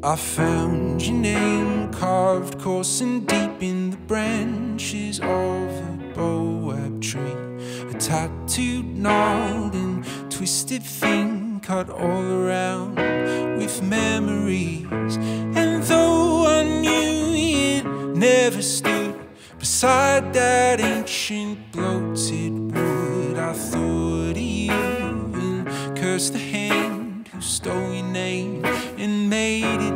I found your name carved coarse and deep in the branches of a boab tree. A tattooed, gnarled, and twisted thing cut all around with memories. And though I knew it never stood beside that ancient bloated wood, I thought of you and cursed the hand who stole your name and made it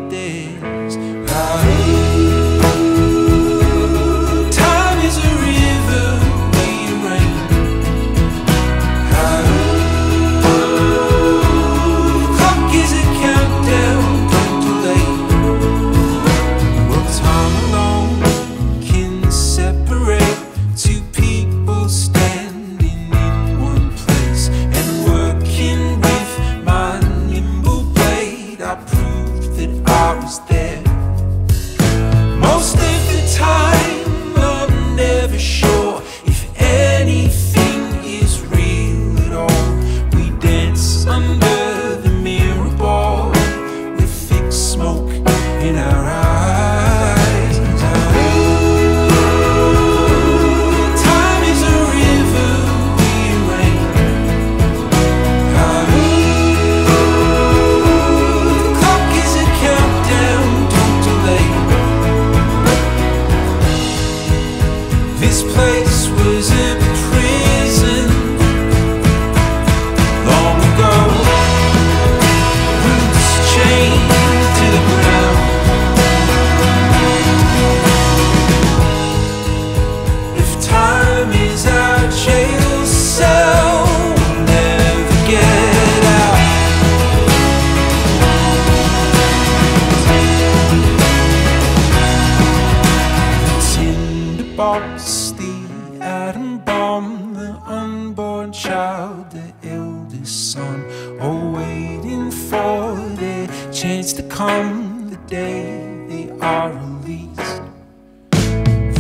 the eldest son, all waiting for their chance to come the day they are released.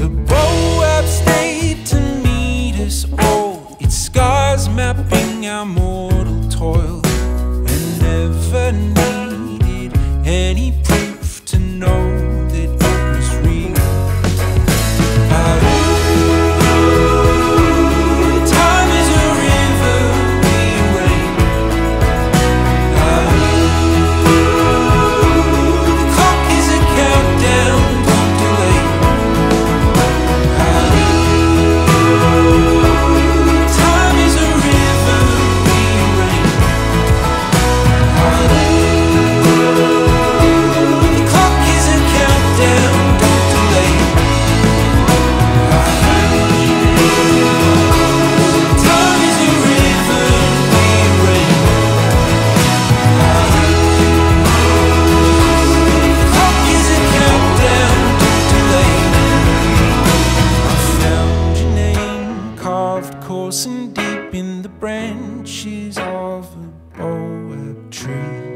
The bow Boab stayed to meet us all, its scars mapping our mortal toil, and never needed deep in the branches of a boab tree.